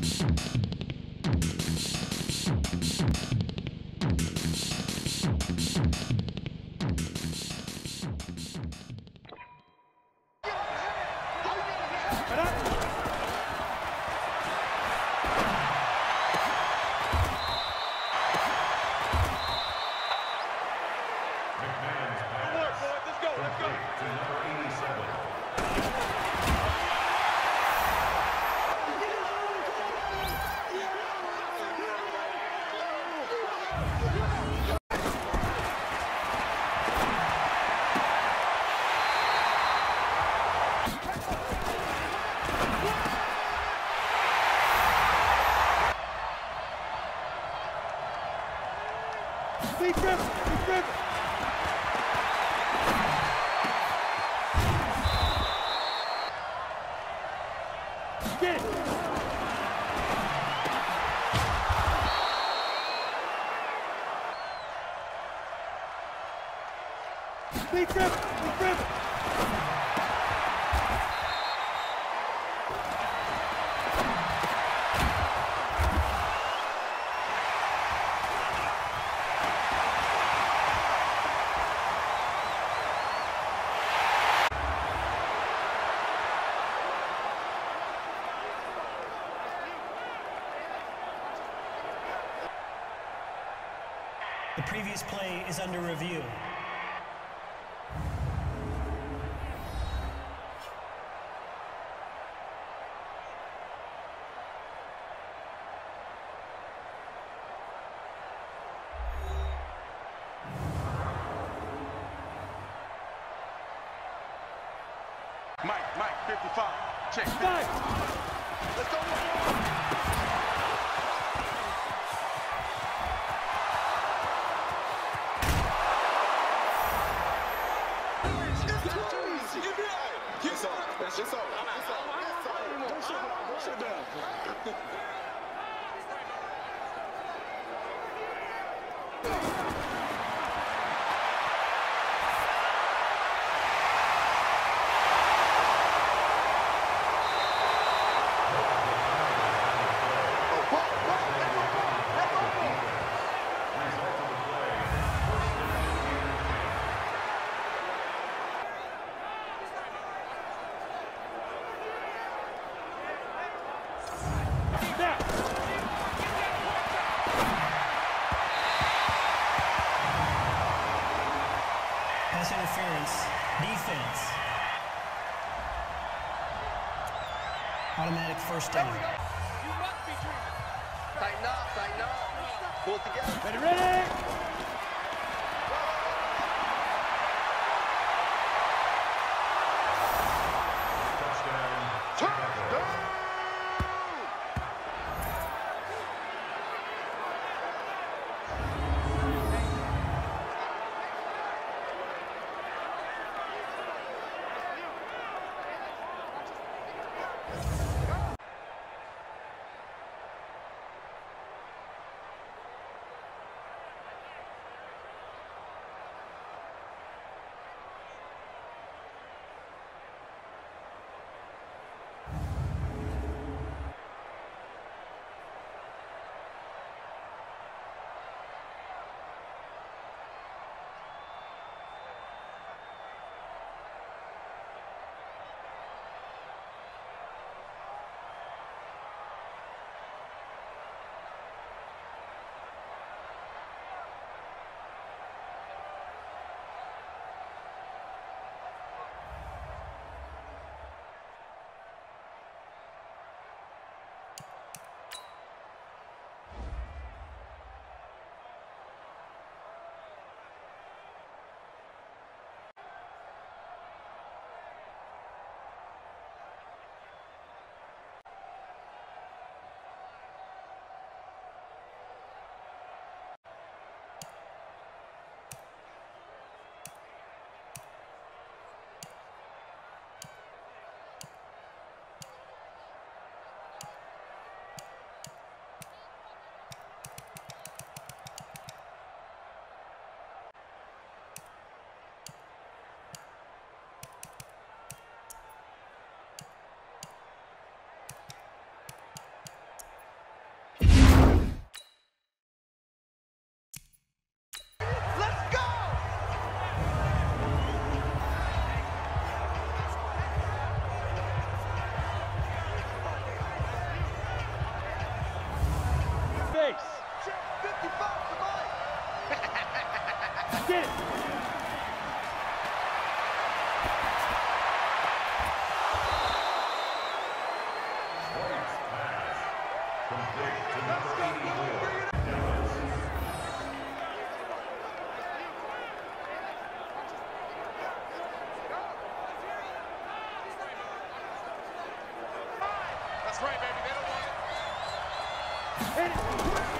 Let's go. Let's go. Be driven. Be driven. Get it. Be driven. Be driven. The previous play is under review. Mike, Mike, 55. Check. Fight. Let's go It's over. It's over. It's over. It's over. Sit down. Now. First down. Tighten up, tighten up. Pull it together. Ready, ready. Yeah.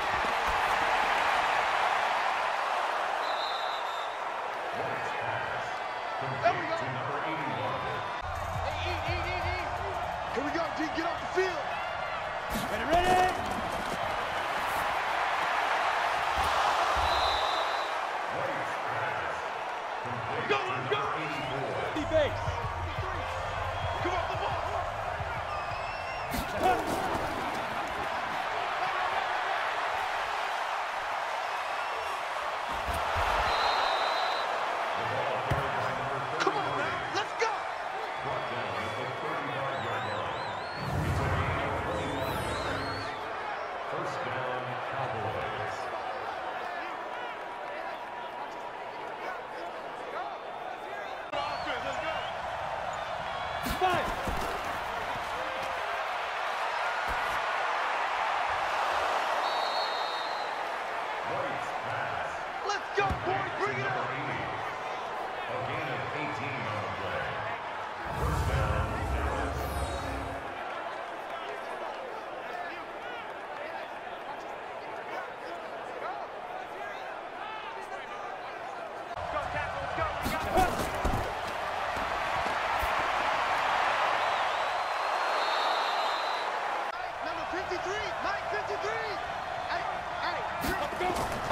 The base. Come on, the. Come on let's go. First down. Captain!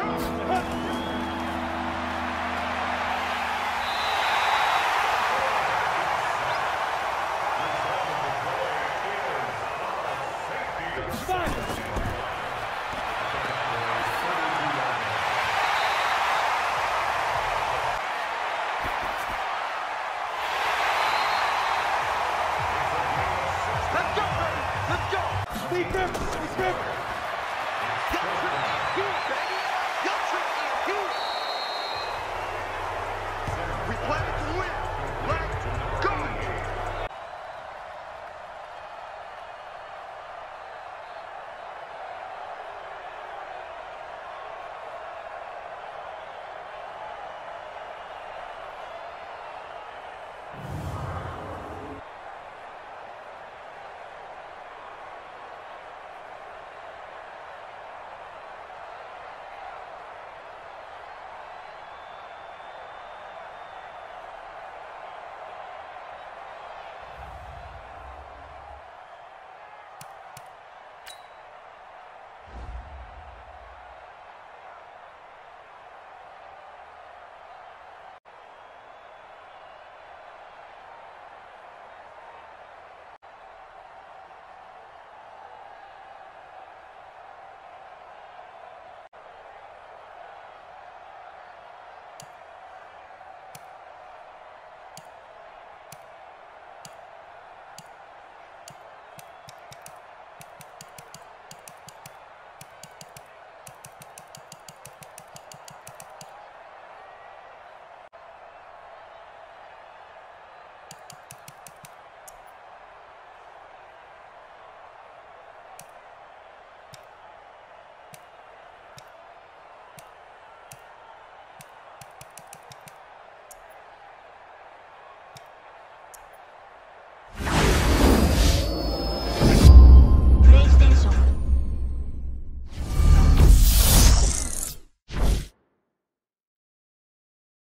Let's go! Let's go! Speak him!